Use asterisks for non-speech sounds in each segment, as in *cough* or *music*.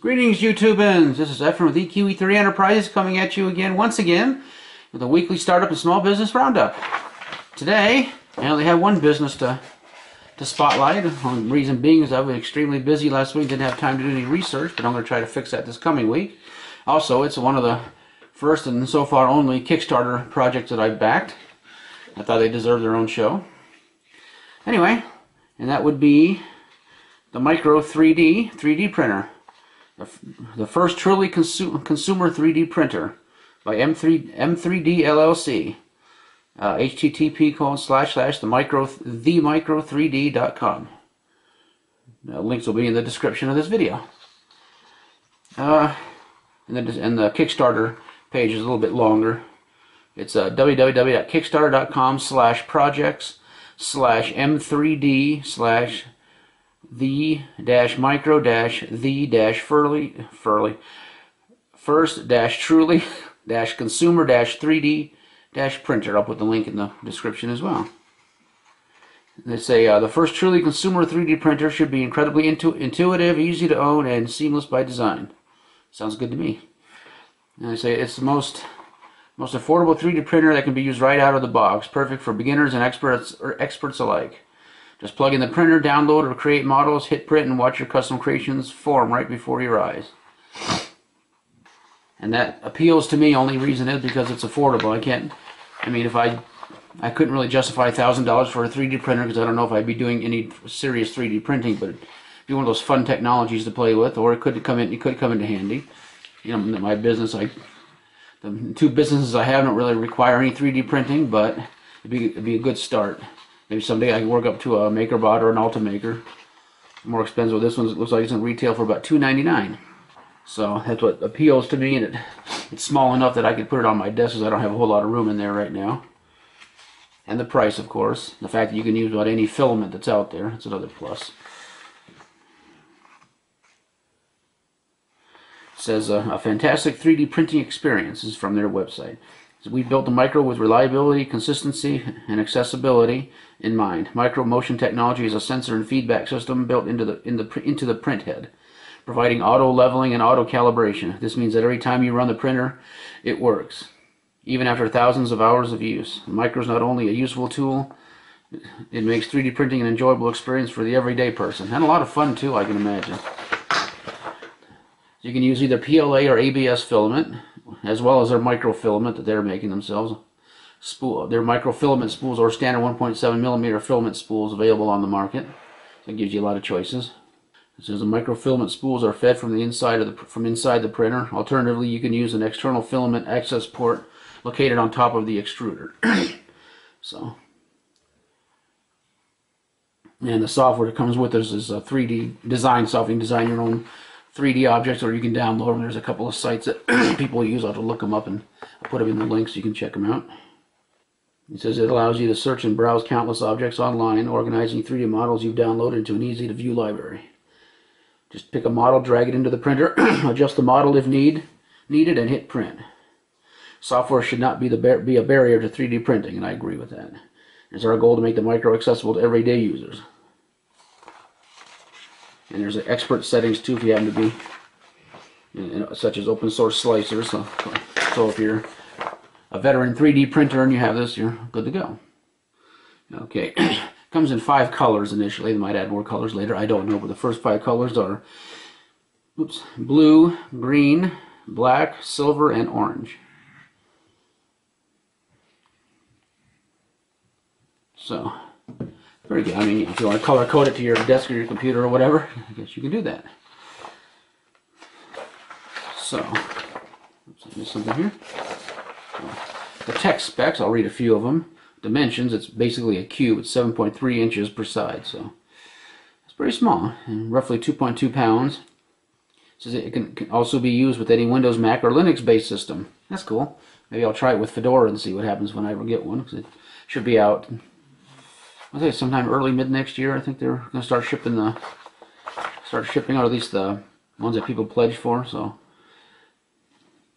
Greetings, YouTubers! This is Efren with Ekiwi3 Enterprises coming at you again, once again, with a weekly startup and small business roundup. Today, I only have one business to to spotlight. The reason being is I was extremely busy last week, didn't have time to do any research, but I'm going to try to fix that this coming week. Also, it's one of the first and so far only Kickstarter projects that I backed. I thought they deserved their own show. Anyway, and that would be the Micro 3D 3D printer the first truly consu consumer 3D printer by M3 M3D LLC. Uh, HTTP colon slash slash the micro the micro 3D.com. Uh, links will be in the description of this video. Uh, and, the, and the Kickstarter page is a little bit longer. It's uh, www.kickstarter.com slash projects slash M3D slash the dash micro dash the dash furly first dash truly dash consumer dash 3D dash printer. I'll put the link in the description as well. They say uh, the first truly consumer 3D printer should be incredibly intu intuitive, easy to own, and seamless by design. Sounds good to me. And they say it's the most most affordable 3D printer that can be used right out of the box, perfect for beginners and experts or experts alike. Just plug in the printer, download or create models, hit print, and watch your custom creations form right before your eyes. And that appeals to me. Only reason is because it's affordable. I can't. I mean, if I, I couldn't really justify thousand dollars for a 3D printer because I don't know if I'd be doing any serious 3D printing. But it'd be one of those fun technologies to play with, or it could come in. It could come into handy. You know, my business, I, the two businesses I have don't really require any 3D printing, but it'd be it'd be a good start. Maybe someday I can work up to a MakerBot or an Ultimaker. More expensive. This one looks like it's in retail for about $2.99. So that's what appeals to me, and it, it's small enough that I could put it on my desk because I don't have a whole lot of room in there right now. And the price, of course. The fact that you can use about any filament that's out there. That's another plus. It says uh, a fantastic 3D printing experience is from their website. We built the micro with reliability, consistency, and accessibility in mind. Micro motion technology is a sensor and feedback system built into the, in the, into the print head, providing auto leveling and auto calibration. This means that every time you run the printer, it works, even after thousands of hours of use. Micro is not only a useful tool, it makes 3D printing an enjoyable experience for the everyday person, and a lot of fun too, I can imagine. You can use either PLA or ABS filament as well as their microfilament that they're making themselves. Spool, their microfilament spools or standard 1.7 millimeter filament spools available on the market. It gives you a lot of choices. It says the microfilament spools are fed from the inside of the from inside the printer. Alternatively, you can use an external filament access port located on top of the extruder. *clears throat* so, and the software that comes with this is a 3D design software. You can design your own 3D objects or you can download them. There's a couple of sites that *clears throat* people use. I'll have to look them up and I'll put them in the links so you can check them out. It says it allows you to search and browse countless objects online, organizing 3D models you've downloaded into an easy to view library. Just pick a model, drag it into the printer, *clears throat* adjust the model if need needed, and hit print. Software should not be, the be a barrier to 3D printing, and I agree with that. It's our goal to make the micro accessible to everyday users. And there's expert settings too if you happen to be, you know, such as open source slicers. So, so if you're a veteran 3D printer and you have this, you're good to go. Okay, *clears throat* comes in five colors initially. They might add more colors later. I don't know, but the first five colors are oops, blue, green, black, silver, and orange. So, very good. I mean, if you want to color code it to your desk or your computer or whatever, *laughs* I guess you can do that. So, oops, something here. The text specs, I'll read a few of them. Dimensions, it's basically a cube. It's 7.3 inches per side, so it's pretty small, and roughly 2.2 pounds. It says it can, can also be used with any Windows, Mac, or Linux-based system. That's cool. Maybe I'll try it with Fedora and see what happens when I ever get one, because it should be out I think sometime early mid next year. I think they're going to start shipping the start shipping, or at least the ones that people pledge for. So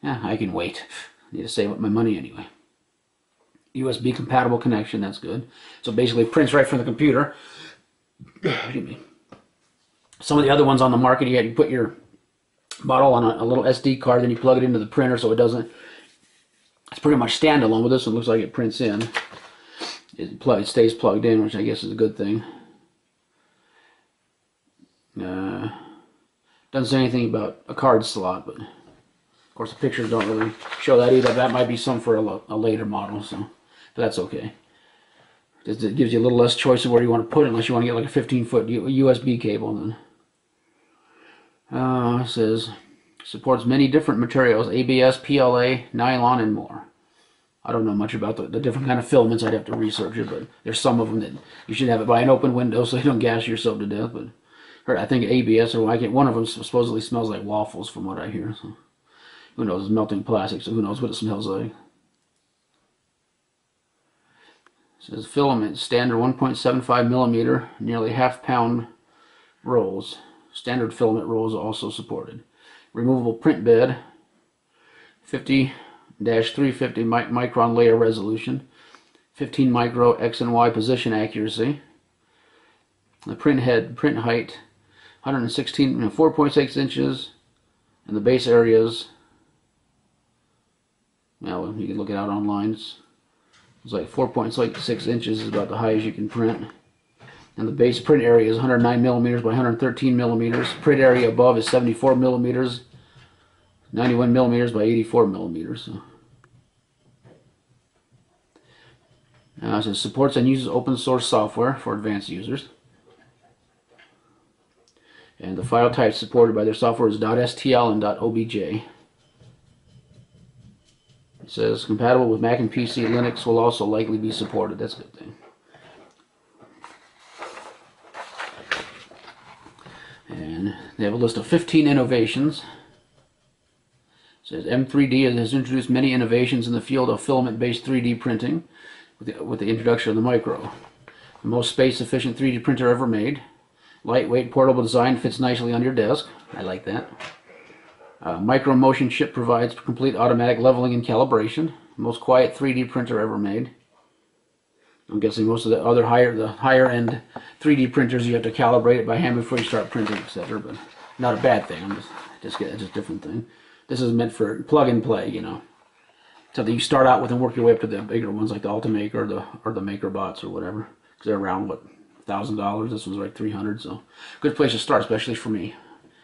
yeah, I can wait. I need to save up my money anyway. USB compatible connection. That's good. So basically, prints right from the computer. *clears throat* Some of the other ones on the market, you had to put your model on a, a little SD card. Then you plug it into the printer so it doesn't. It's pretty much standalone. With this one looks like it prints in. It, it stays plugged in, which I guess is a good thing. Uh, doesn't say anything about a card slot, but of course the pictures don't really show that either. That might be some for a, a later model, so but that's okay. It gives you a little less choice of where you want to put it, unless you want to get like a 15 foot USB cable. Then uh, says supports many different materials: ABS, PLA, nylon, and more. I don't know much about the, the, different kind of filaments. I'd have to research it, but there's some of them that you should have it by an open window *laughs* so you don't gas yourself to death. But I think ABS or one of them supposedly smells like waffles from what I hear. So who knows? It's melting plastic, so who knows what it smells like. It says filament standard 1.75 millimeter, nearly half pound rolls. Standard filament rolls also supported. Removable print bed, 50 350 micron layer resolution, 15 micro X and Y position accuracy. The print head, print height, 116, you know, 4.6 inches, and the base areas. Well, you can look it out online. It's, it's like 4.6 inches is about the highest you can print. And the base print area is 109 millimeters by 113 millimeters. Print area above is 74 millimeters, 91 millimeters by 84 millimeters. So. Uh, it says supports and uses open source software for advanced users. And the file types supported by their software is .stl and .obj. It says compatible with Mac and PC. Linux will also likely be supported. That's a good thing. And they have a list of 15 innovations. It says M3D has introduced many innovations in the field of filament-based 3D printing with the, with the introduction of the micro. The most space-efficient 3D printer ever made. Lightweight, portable design fits nicely on your desk. I like that. Uh, micro motion chip provides complete automatic leveling and calibration. Most quiet 3D printer ever made. I'm guessing most of the other higher the higher end 3D printers you have to calibrate it by hand before you start printing, etc. But not a bad thing. I'm just just get it's a different thing. This is meant for plug and play, you know. So that you start out with and work your way up to the bigger ones like the Ultimaker or the or the MakerBots or whatever. Because they're around what thousand dollars. This one's like three hundred, so good place to start, especially for me.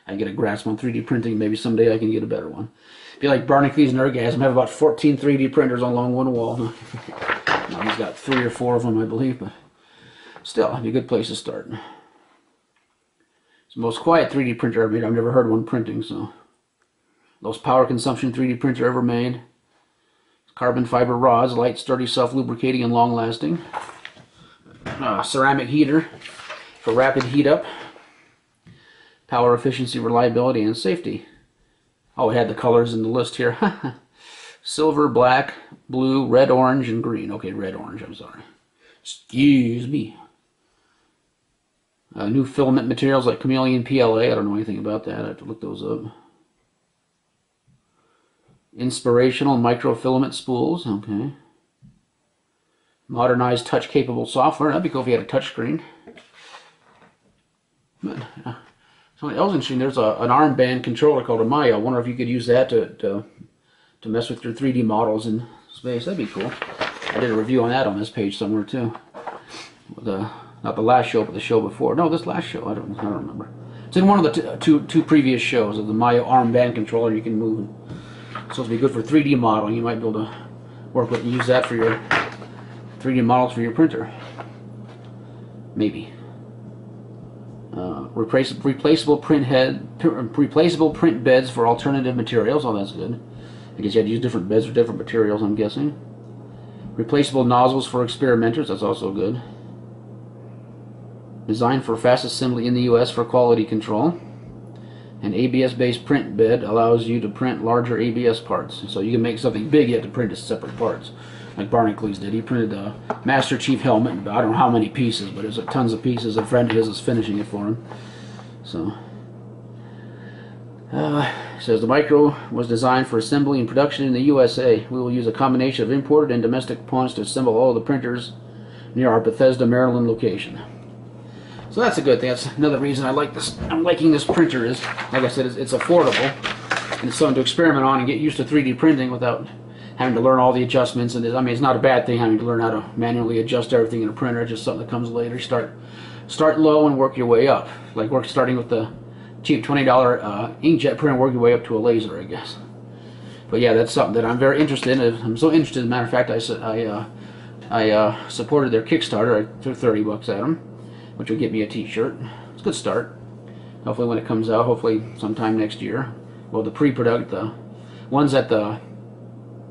I get a grasp on 3D printing. Maybe someday I can get a better one. Be like Barnacules Nerdgasm. Have about 14 3D printers on along one wall. *laughs* now he's got three or four of them, I believe, but still, be a good place to start. It's the most quiet 3D printer I've made. I've never heard one printing, so lowest power consumption 3D printer ever made. Carbon fiber rods, light, sturdy, self-lubricating, and long-lasting uh, ceramic heater for rapid heat up, power efficiency, reliability, and safety. Oh, it had the colors in the list here. *laughs* Silver, black, blue, red, orange, and green. Okay, red, orange, I'm sorry. Excuse me. Uh, new filament materials like chameleon PLA. I don't know anything about that. I have to look those up. Inspirational microfilament spools. Okay. Modernized touch-capable software. That'd be cool if you had a touch screen. But, uh, something else interesting, there's a, an armband controller called a Myo. I wonder if you could use that to, to, to mess with your 3D models in space. That'd be cool. I did a review on that on this page somewhere too. The, not the last show, but the show before. No, this last show. I don't, I don't remember. It's in one of the two, two previous shows of the Myo armband controller. You can move. Supposed to be good for 3D modeling. You might be able to work with and use that for your 3D models for your printer. Maybe. Uh, replace, replaceable print head, replaceable print beds for alternative materials. Oh, that's good. I guess you had to use different beds for different materials. I'm guessing. Replaceable nozzles for experimenters. That's also good. Designed for fast assembly in the U.S. for quality control. An ABS-based print bed allows you to print larger ABS parts. So you can make something big, you have to print as separate parts like Barnacules did. He printed the Master Chief helmet. I don't know how many pieces, but it was tons of pieces. A friend of his is finishing it for him. So, uh, says the micro was designed for assembly and production in the USA. We will use a combination of imported and domestic components to assemble all the printers near our Bethesda, Maryland location. So that's a good thing. That's another reason I like this. I'm liking this printer is, like I said, it's, it's affordable and it's something to experiment on and get used to 3D printing without having to learn all the adjustments. And I mean, it's not a bad thing having to learn how to manually adjust everything in a printer. It's just something that comes later. Start start low and work your way up. Like work starting with the cheap $20 uh, inkjet printer, work your way up to a laser, I guess. But yeah, that's something that I'm very interested in. I'm so interested. As a matter of fact, I I uh, I uh, supported their Kickstarter. I threw 30 bucks at them which will get me a t-shirt. It's a good start. Hopefully when it comes out, hopefully sometime next year. Well, the pre-product, the ones that the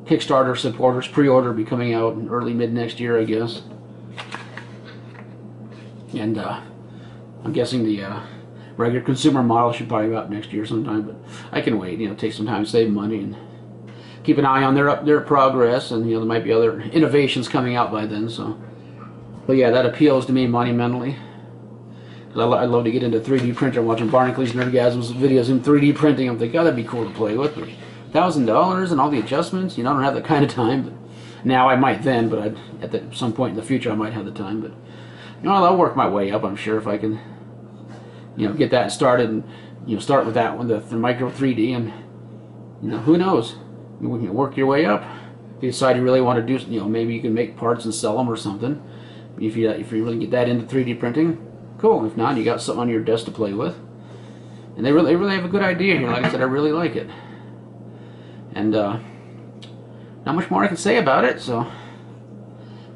Kickstarter supporters pre-order be coming out in early mid next year, I guess. And uh, I'm guessing the uh, regular consumer model should probably be out next year sometime, but I can wait. You know, take some time, save money, and keep an eye on their their progress. And you know, there might be other innovations coming out by then. So, but yeah, that appeals to me monumentally. I, I love to get into 3D printer. I'm watching Barnacules Nerdgasms videos in 3D printing. I'm thinking, oh, that'd be cool to play with. But thousand dollars and all the adjustments, you know, I don't have that *laughs* kind of time. But now I might then, but I'd, at the, some point in the future I might have the time. But you know, I'll work my way up. I'm sure if I can, you know, get that started and you know, start with that one, the, the micro 3D, and you know, who knows? You can work your way up. If you decide you really want to do, you know, maybe you can make parts and sell them or something. If you if you really get that into 3D printing, Cool. If not, you got something on your desk to play with. And they really, they really have a good idea here. Like I said, I really like it. And uh, not much more I can say about it. So,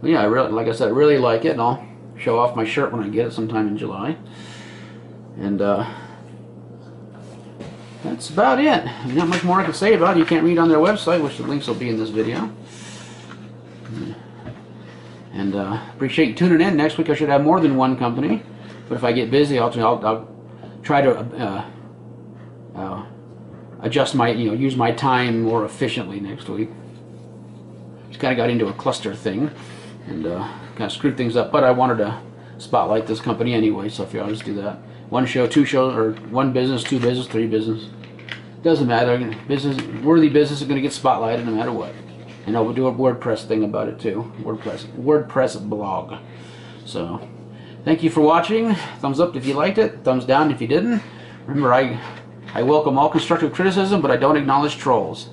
but yeah, I really, like I said, I really like it, and I'll show off my shirt when I get it sometime in July. And uh, that's about it. not much more I can say about it. You can't read on their website, which the links will be in this video. And uh, appreciate you tuning in. Next week I should have more than one company. But if I get busy, I'll, I'll, I'll try to uh, uh, adjust my, you know, use my time more efficiently next week. Just kind of got into a cluster thing and uh, kind of screwed things up. But I wanted to spotlight this company anyway, so if you just do that. One show, two shows, or one business, two business, three business. Doesn't matter. Business, worthy business is going to get spotlighted no matter what. And I will do a WordPress thing about it too. WordPress, WordPress blog. So. Thank you for watching. Thumbs up if you liked it. Thumbs down if you didn't. Remember, I, I welcome all constructive criticism, but I don't acknowledge trolls.